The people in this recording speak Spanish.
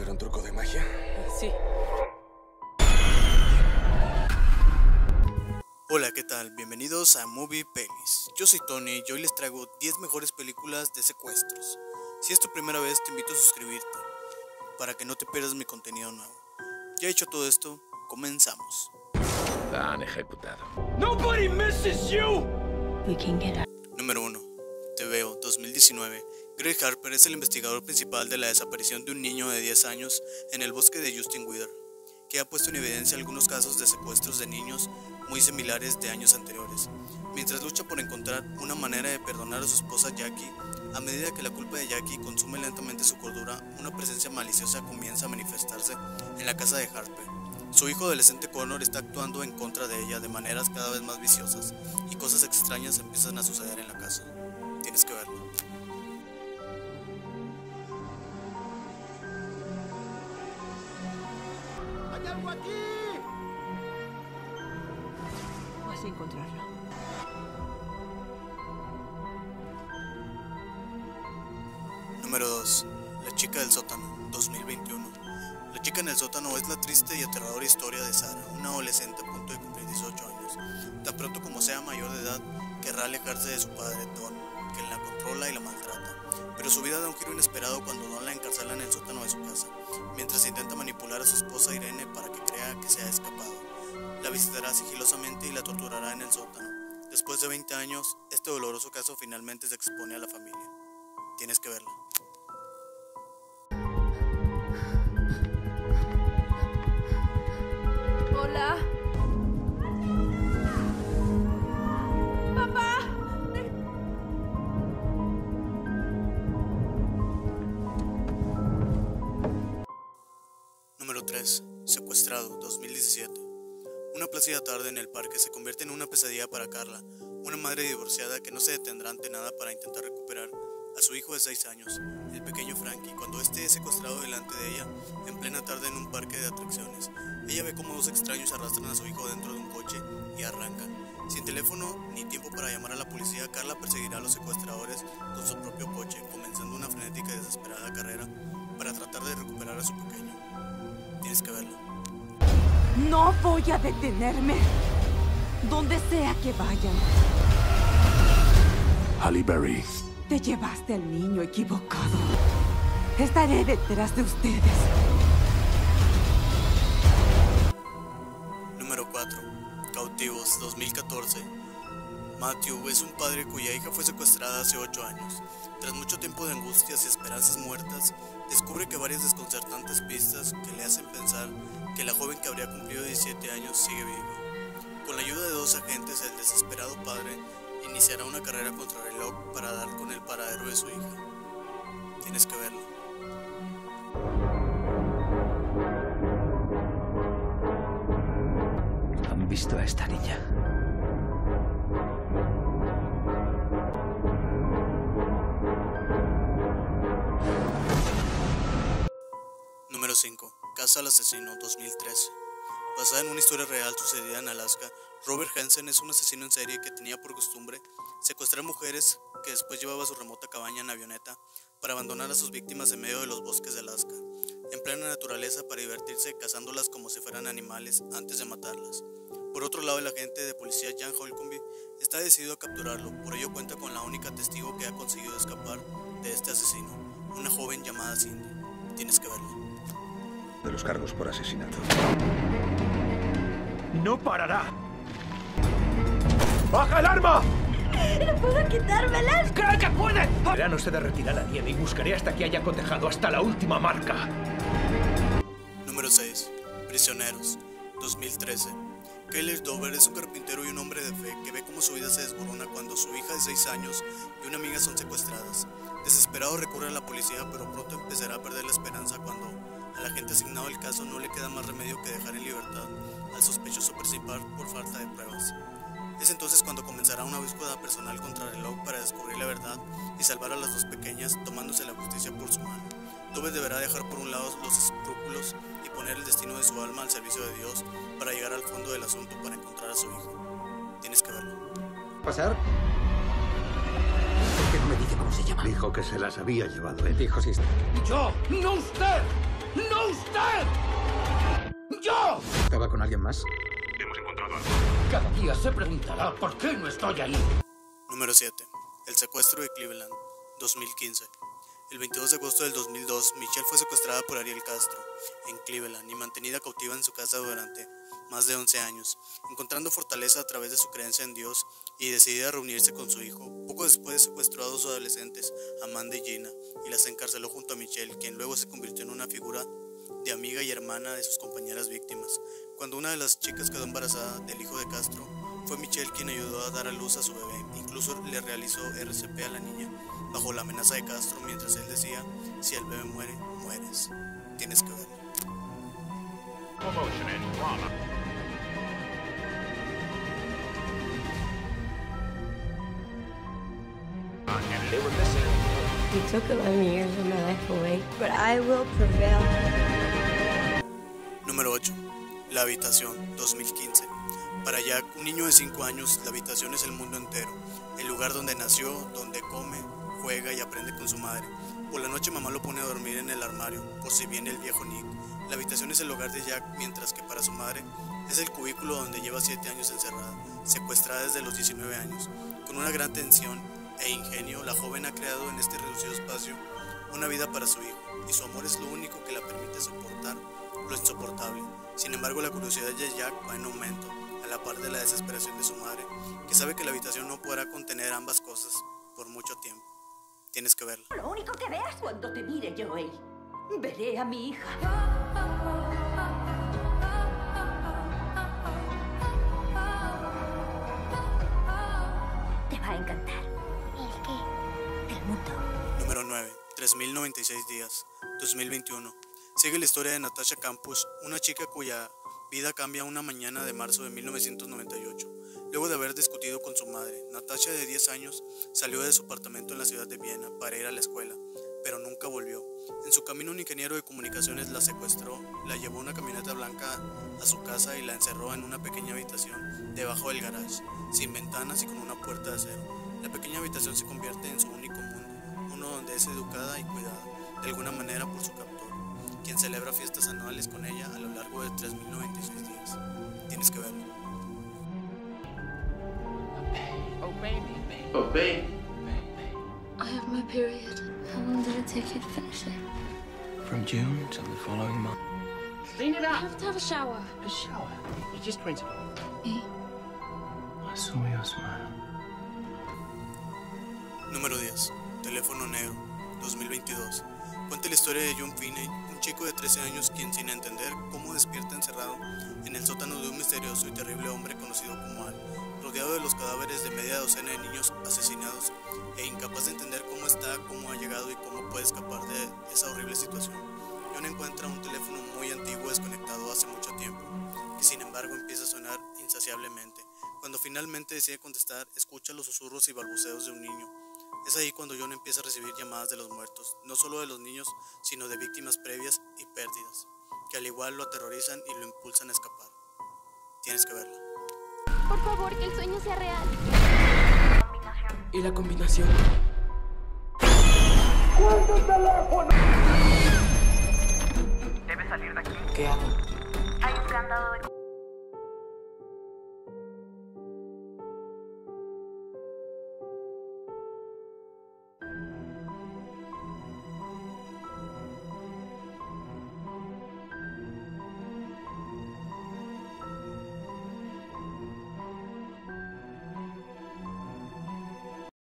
¿Era un truco de magia? Sí. Hola, ¿qué tal? Bienvenidos a Movie Pelis. Yo soy Tony y hoy les traigo 10 mejores películas de secuestros. Si es tu primera vez, te invito a suscribirte para que no te pierdas mi contenido nuevo. Ya hecho todo esto, comenzamos. La han ejecutado. Nobody misses you. We can get out. Número 1. Te veo, 2019. Greg Harper es el investigador principal de la desaparición de un niño de 10 años en el bosque de Justin Wither, que ha puesto en evidencia algunos casos de secuestros de niños muy similares de años anteriores. Mientras lucha por encontrar una manera de perdonar a su esposa Jackie, a medida que la culpa de Jackie consume lentamente su cordura, una presencia maliciosa comienza a manifestarse en la casa de Harper. Su hijo adolescente Connor está actuando en contra de ella de maneras cada vez más viciosas y cosas extrañas empiezan a suceder en la casa. Tienes que verlo. Vas a encontrarlo. Número 2. La chica del sótano, 2021. La chica en el sótano es la triste y aterradora historia de Sara, una adolescente a punto de cumplir 18 años. Tan pronto como sea mayor de edad, querrá alejarse de su padre, Don, quien la controla y la. Pero su vida da un giro inesperado cuando Don la encarcela en el sótano de su casa, mientras intenta manipular a su esposa Irene para que crea que se ha escapado. La visitará sigilosamente y la torturará en el sótano. Después de 20 años, este doloroso caso finalmente se expone a la familia. Tienes que verlo. Hola. 3. Secuestrado, 2017. Una plácida tarde en el parque se convierte en una pesadilla para Carla, una madre divorciada que no se detendrá ante nada para intentar recuperar a su hijo de 6 años, el pequeño Frankie, cuando este es secuestrado delante de ella en plena tarde en un parque de atracciones. Ella ve como dos extraños arrastran a su hijo dentro de un coche y arrancan. Sin teléfono ni tiempo para llamar a la policía, Carla perseguirá a los secuestradores con su propio coche, comenzando una frenética y desesperada carrera para tratar de recuperar a su pequeño. Tienes que verlo. No voy a detenerme. Donde sea que vayan. Halle Berry. Te llevaste al niño equivocado. Estaré detrás de ustedes. Número 4. Cautivos 2014. Matthew es un padre cuya hija fue secuestrada hace 8 años. Tras mucho tiempo de angustias y esperanzas muertas, descubre que varias desconcertantes pistas que le hacen pensar que la joven que habría cumplido 17 años sigue viva. Con la ayuda de dos agentes, el desesperado padre iniciará una carrera contra el reloj para dar con el paradero de su hija. Tienes que verlo. ¿Han visto a esta niña? Número 5. Casa al asesino 2013. Basada en una historia real sucedida en Alaska, Robert Hansen es un asesino en serie que tenía por costumbre secuestrar mujeres que después llevaba a su remota cabaña en avioneta para abandonar a sus víctimas en medio de los bosques de Alaska, en plena naturaleza para divertirse cazándolas como si fueran animales antes de matarlas. Por otro lado, el agente de policía Jan Holcomby está decidido a capturarlo, por ello cuenta con la única testigo que ha conseguido escapar de este asesino, una joven llamada Cindy. Tienes que verlo. De los cargos por asesinato. ¡No parará! ¡Baja el arma! ¡No puedo quitármelas! ¡Cree que puede! Verano se derretirá la nieve y buscaré hasta que haya cotejado hasta la última marca. Número 6. Prisioneros, 2013. Keller Dover es un carpintero y un hombre de fe que ve cómo su vida se desmorona cuando su hija de 6 años y una amiga son secuestradas. Desesperado recurre a la policía, pero pronto empezará a perder la esperanza cuando al agente asignado al caso no le queda más remedio que dejar en libertad al sospechoso principal por falta de pruebas. Es entonces cuando comenzará una búsqueda personal contra el reloj para descubrir la verdad y salvar a las dos pequeñas tomándose la justicia por su mano. Dover deberá dejar por un lado los escrúpulos y poner el destino de su alma al servicio de Dios para llegar al fondo del asunto para encontrar a su hijo. Tienes que verlo. ¿Pasar? ¿Por qué no me dice cómo se llama? Dijo que se las había llevado él. Dijo sí. ¡Yo! ¡No usted! ¡No usted! ¡Yo! ¿Estaba con alguien más? Hemos encontrado algo. Cada día se preguntará por qué no estoy ahí. Número 7. El secuestro de Cleveland, 2015. El 22 de agosto del 2002, Michelle fue secuestrada por Ariel Castro en Cleveland y mantenida cautiva en su casa durante más de 11 años, encontrando fortaleza a través de su creencia en Dios y decidida a reunirse con su hijo. Poco después secuestró a dos adolescentes, Amanda y Gina, y las encarceló junto a Michelle, quien luego se convirtió en una figura de amiga y hermana de sus compañeras víctimas. Cuando una de las chicas quedó embarazada del hijo de Castro, fue Michelle quien ayudó a dar a luz a su bebé. Incluso le realizó RCP a la niña bajo la amenaza de Castro mientras él decía, si el bebé muere, mueres. Tienes que verlo. You took 11 years of my life away, but I will prevail. Número 8. La habitación, 2015. Para Jack, un niño de 5 años, la habitación es el mundo entero, el lugar donde nació, donde come, juega y aprende con su madre. Por la noche mamá lo pone a dormir en el armario, por si viene el viejo Nick. La habitación es el hogar de Jack, mientras que para su madre es el cubículo donde lleva 7 años encerrada, secuestrada desde los 19 años. Con una gran tensión e ingenio, la joven ha creado en este reducido espacio una vida para su hijo, y su amor es lo único que la permite soportar lo insoportable. Sin embargo, la curiosidad de Jack va en aumento, a la par de la desesperación de su madre, que sabe que la habitación no podrá contener ambas cosas por mucho tiempo. Tienes que verla. Lo único que veas cuando te mire, Joey. Veré a mi hija. Te va a encantar. ¿El qué? El mundo. Número 9. 3096 días. 2021. Sigue la historia de Natasha Campos, una chica cuya vida cambia una mañana de marzo de 1998. Luego de haber discutido con su madre, Natasha de 10 años salió de su apartamento en la ciudad de Viena para ir a la escuela, pero nunca volvió. En su camino un ingeniero de comunicaciones la secuestró, la llevó a una camioneta blanca a su casa y la encerró en una pequeña habitación debajo del garage, sin ventanas y con una puerta de acero. La pequeña habitación se convierte en su único mundo, uno donde es educada y cuidada, de alguna manera por su captor, quien celebra fiestas anuales con ella a lo largo de 3096 días. Tienes que verlo. Oh, I have my period. How long did it take you to finish it? From June till the following month. Clean it up. I up. have to have a shower. A shower. You just rinse it. Me? I saw your smile. Número 10. Teléfono negro. 2022. Cuenta la historia de John Finney, un chico de 13 años quien sin entender cómo despierta encerrado en el sótano de un misterioso y terrible hombre conocido como Al, rodeado de los cadáveres de media docena de niños asesinados e incapaz de entender cómo está, cómo ha llegado y cómo puede escapar de esa horrible situación. John encuentra un teléfono muy antiguo desconectado hace mucho tiempo, que sin embargo empieza a sonar insaciablemente. Cuando finalmente decide contestar, escucha los susurros y balbuceos de un niño. Es ahí cuando John empieza a recibir llamadas de los muertos, no solo de los niños, sino de víctimas previas y pérdidas, que al igual lo aterrorizan y lo impulsan a escapar. Tienes que verla. Por favor, que el sueño sea real. ¿Y la combinación? ¿Qué hago?